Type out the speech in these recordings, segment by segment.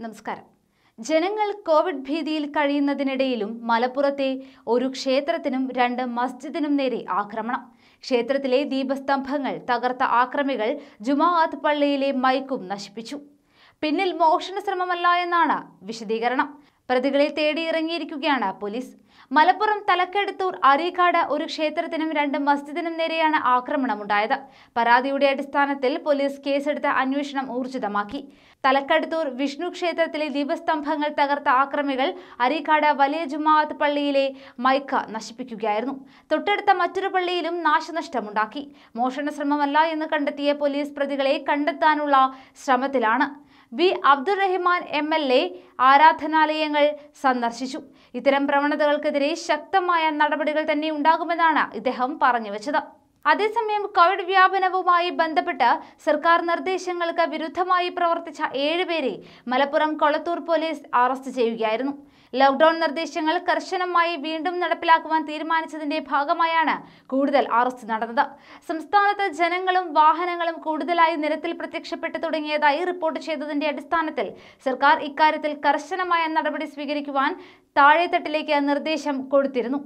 നമസ്കാരം. ജനങ്ങൾ കോവിഡ് ഭീതിയിൽ കഴിയുന്നതിനിടയിലും മലപ്പുറത്തെ ഒരു ക്ഷേത്രത്തിനും രണ്ട് മസ്ജിദിനും നേരെ ആക്രമണം. ക്ഷേത്രത്തിലെ ദീപസ്തംഭങ്ങൾ തകർത്ത ആക്രമികൾ ജുമാഅത്ത് പള്ളിയിലെ മൈക്കും നശിപ്പിച്ചു. പിന്നിൽ മോഷണ ശ്രമമല്ല എന്നാണ് വിശദീകരണം. പ്രതികളെ തേടിയിറങ്ങിയിരിക്കുകയാണ് പോലീസ്. മലപ്പുറം തലക്കെടുത്തൂർ അരീക്കാട് ഒരു ക്ഷേത്രത്തിനും രണ്ട് മസ്ജിദിനും നേരെയാണ് ആക്രമണമുണ്ടായത്. പരാതിയുടെ അടിസ്ഥാനത്തിൽ പോലീസ് കേസെടുത്ത് അന്വേഷണം ഊർജിതമാക്കി. തലക്കടുത്തൂർ വിഷ്ണു ക്ഷേത്രത്തിലെ ദീപസ്തംഭങ്ങൾ തകർത്ത ആക്രമികൾ അരീക്കാട് വലിയ ജുമാഅത്ത് പള്ളിയിലെ മൈക്ക നശിപ്പിക്കുകയായിരുന്നു. തൊട്ടടുത്ത മറ്റൊരു പള്ളിയിലും നാശനഷ്ടമുണ്ടാക്കി. മോഷണ ശ്രമമല്ല എന്ന് കണ്ടെത്തിയ പോലീസ് പ്രതികളെ കണ്ടെത്താനുള്ള ശ്രമത്തിലാണ്. V Abdurahiman M L A ആരാധനാലയങ്ങൾ സന്ദർശിച്ചു. ഇത്തരം പ്രവണതകൾക്കെതിരെ ശക്തമായ നടപടികൾ തന്നെ ഉണ്ടാകുമെന്നാണ് ഇദ്ദേഹം പറഞ്ഞു വെച്ചത്. അതേസമയം കോവിഡ് വ്യാപനവുമായി ബന്ധപ്പെട്ട് സർക്കാർ നിർദ്ദേശങ്ങൾക്ക് വിരുദ്ധമായി പ്രവർത്തിച്ച ഏഴുപേരെ മലപ്പുറം കൊളത്തൂർ പോലീസ് അറസ്റ്റ് ചെയ്യുകയായിരുന്നു. ലോക്ഡൌൺ നിർദ്ദേശങ്ങൾ കർശനമായി വീണ്ടും നടപ്പിലാക്കുവാൻ തീരുമാനിച്ചതിന്റെ ഭാഗമായാണ് കൂടുതൽ അറസ്റ്റ് നടന്നത്. സംസ്ഥാനത്ത് ജനങ്ങളും വാഹനങ്ങളും കൂടുതലായി നിരത്തിൽ പ്രത്യക്ഷപ്പെട്ടു തുടങ്ങിയതായി റിപ്പോർട്ട് ചെയ്തതിന്റെ അടിസ്ഥാനത്തിൽ സർക്കാർ ഇക്കാര്യത്തിൽ കർശനമായ നടപടി സ്വീകരിക്കുവാൻ താഴെത്തട്ടിലേക്ക് നിർദ്ദേശം കൊടുത്തിരുന്നു.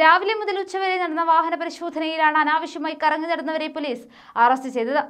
രാവിലെ മുതൽ ഉച്ചവരെ നടന്ന വാഹന പരിശോധനയിലാണ് അനാവശ്യമായി കറങ്ങി നടന്നവരെ പോലീസ് അറസ്റ്റ് ചെയ്തത്.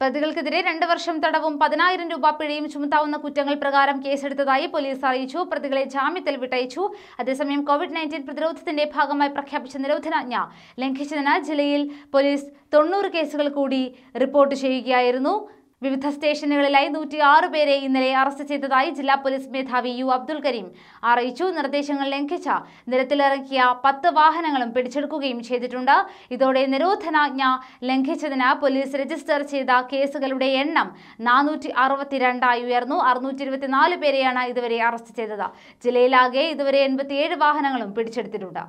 പ്രതികൾക്കെതിരെ രണ്ട് വർഷം തടവും പതിനായിരം രൂപ പിഴയും ചുമത്താവുന്ന കുറ്റങ്ങൾ പ്രകാരം കേസെടുത്തതായി പോലീസ് അറിയിച്ചു. പ്രതികളെ ജാമ്യത്തിൽ വിട്ടയച്ചു. അതേസമയം കോവിഡ് നയന്റീൻ പ്രതിരോധത്തിന്റെ ഭാഗമായി പ്രഖ്യാപിച്ച നിരോധനാജ്ഞ ലംഘിച്ചതിനാൽ ജില്ലയിൽ പോലീസ് തൊണ്ണൂറ് കേസുകൾ കൂടി റിപ്പോർട്ട് ചെയ്യുകയായിരുന്നു. വിവിധ സ്റ്റേഷനുകളിലായി നൂറ്റി ആറ് പേരെ ഇന്നലെ അറസ്റ്റ് ചെയ്തതായി ജില്ലാ പോലീസ് മേധാവി യു അബ്ദുൽ കരീം അറിയിച്ചു. നിർദ്ദേശങ്ങൾ ലംഘിച്ച നിരത്തിലിറക്കിയ പത്ത് വാഹനങ്ങളും പിടിച്ചെടുക്കുകയും ചെയ്തിട്ടുണ്ട്. ഇതോടെ നിരോധനാജ്ഞ ലംഘിച്ചതിന് പോലീസ് രജിസ്റ്റർ ചെയ്ത കേസുകളുടെ എണ്ണം നാനൂറ്റി അറുപത്തിരണ്ടായി ഉയർന്നു. അറുന്നൂറ്റി ഇരുപത്തിനാല് പേരെയാണ് ഇതുവരെ അറസ്റ്റ് ചെയ്തത്. ജില്ലയിലാകെ ഇതുവരെ എൺപത്തിയേഴ് വാഹനങ്ങളും പിടിച്ചെടുത്തിട്ടുണ്ട്.